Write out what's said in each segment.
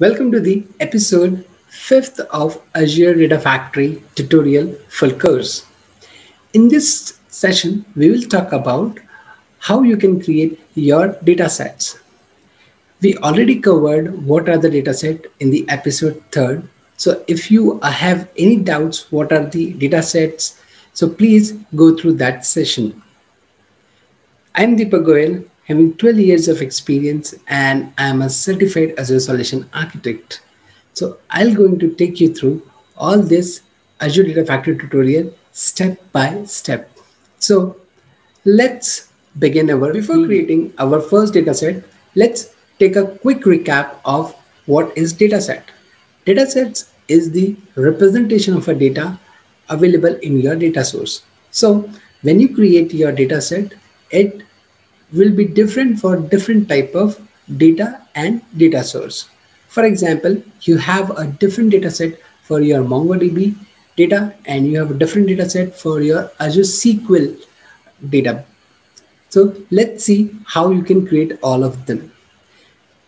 Welcome to the episode 5th of Azure Data Factory tutorial full course. In this session, we will talk about how you can create your data sets. We already covered what are the data set in the episode 3rd. So if you have any doubts, what are the data sets, so please go through that session. I'm Deepak Goyal, having 12 years of experience and I'm a certified Azure Solution Architect. So I'm going to take you through all this Azure Data Factory tutorial step by step. So let's begin our, before creating our first dataset, let's take a quick recap of what is dataset. Datasets is the representation of a data available in your data source. So when you create your dataset, it will be different for different type of data and data source. For example, you have a different data set for your MongoDB data and you have a different data set for your Azure SQL data. So let's see how you can create all of them.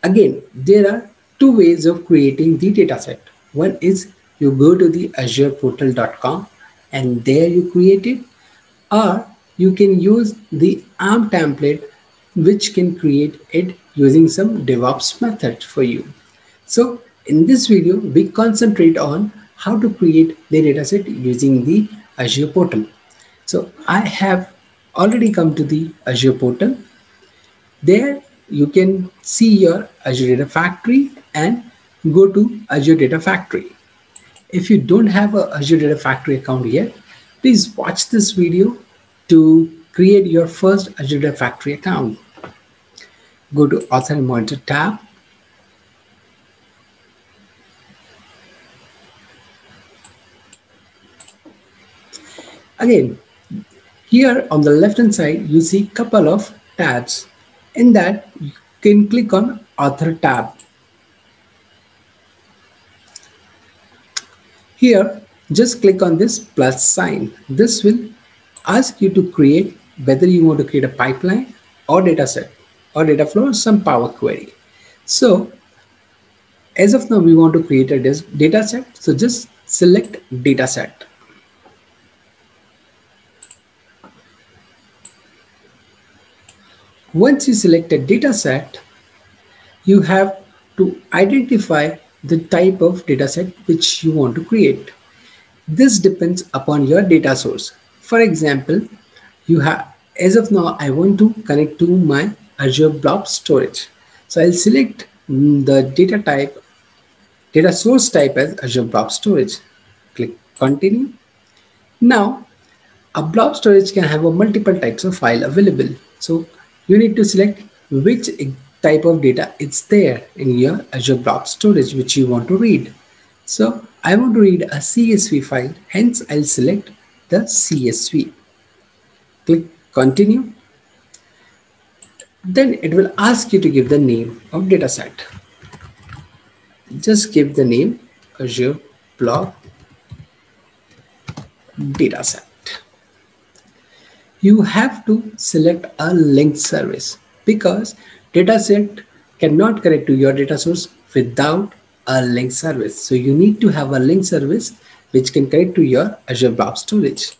Again, there are two ways of creating the data set. One is you go to the azureportal.com and there you create it or you can use the ARM template which can create it using some DevOps method for you. So in this video, we concentrate on how to create the dataset using the Azure portal. So I have already come to the Azure portal. There you can see your Azure Data Factory and go to Azure Data Factory. If you don't have a Azure Data Factory account yet, please watch this video to create your first Azure Factory account. Go to Author and Monitor tab. Again, here on the left hand side, you see a couple of tabs. In that, you can click on Author tab. Here, just click on this plus sign. This will ask you to create whether you want to create a pipeline or data set or data flow or some power query. So as of now, we want to create a data set. So just select data set. Once you select a data set, you have to identify the type of data set which you want to create. This depends upon your data source. For example, you have, as of now, I want to connect to my Azure Blob Storage. So I'll select mm, the data type, data source type as Azure Blob Storage. Click continue. Now, a blob storage can have a multiple types of file available. So you need to select which type of data is there in your Azure Blob Storage which you want to read. So I want to read a CSV file, hence I'll select the CSV. Click continue. Then it will ask you to give the name of dataset. Just give the name Azure Blob dataset. You have to select a linked service because dataset cannot connect to your data source without a link service. So you need to have a link service which can connect to your Azure Blob Storage.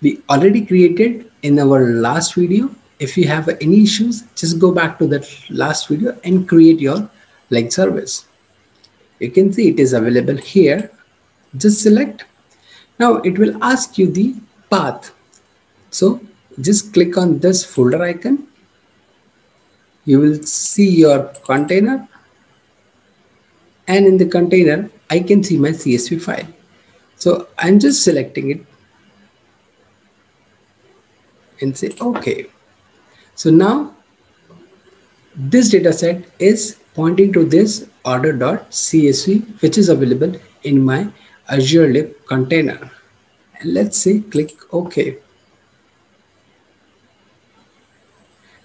We already created in our last video if you have any issues, just go back to that last video and create your link service. You can see it is available here. Just select. Now it will ask you the path. So just click on this folder icon. You will see your container. And in the container, I can see my CSV file. So I'm just selecting it and say, okay. So now this data set is pointing to this order.csv which is available in my Azure Lib container. And let's say click OK.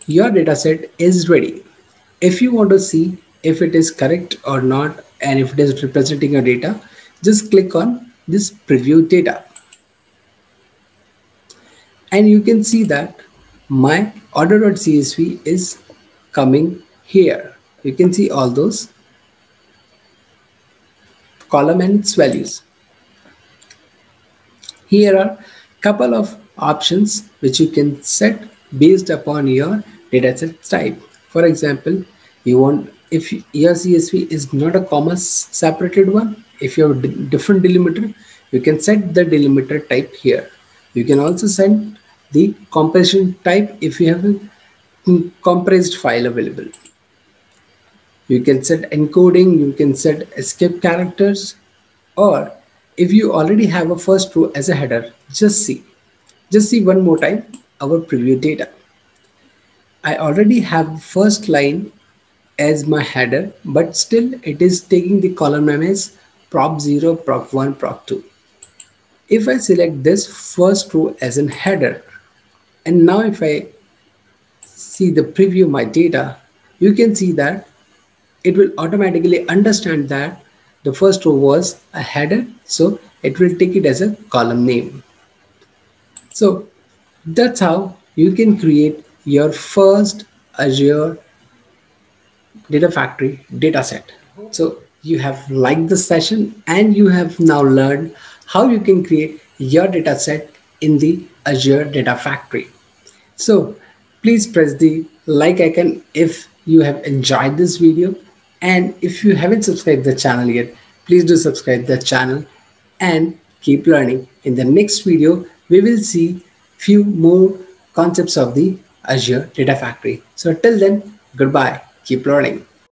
Your dataset is ready. If you want to see if it is correct or not and if it is representing your data, just click on this preview data. And you can see that my order.csv is coming here. You can see all those column and its values. Here are couple of options which you can set based upon your dataset type. For example, you want if your CSV is not a comma separated one, if you have different delimiter, you can set the delimiter type here. You can also set the compression type if you have a compressed file available. You can set encoding, you can set escape characters, or if you already have a first row as a header, just see. Just see one more time our preview data. I already have first line as my header, but still it is taking the column name as prop 0, prop 1, prop 2. If I select this first row as an header, and now if I see the preview of my data, you can see that it will automatically understand that the first row was a header, so it will take it as a column name. So that's how you can create your first Azure Data Factory dataset. So you have liked the session and you have now learned how you can create your dataset in the Azure Data Factory. So please press the like icon if you have enjoyed this video. And if you haven't subscribed the channel yet, please do subscribe the channel and keep learning. In the next video, we will see few more concepts of the Azure Data Factory. So till then, goodbye. Keep learning.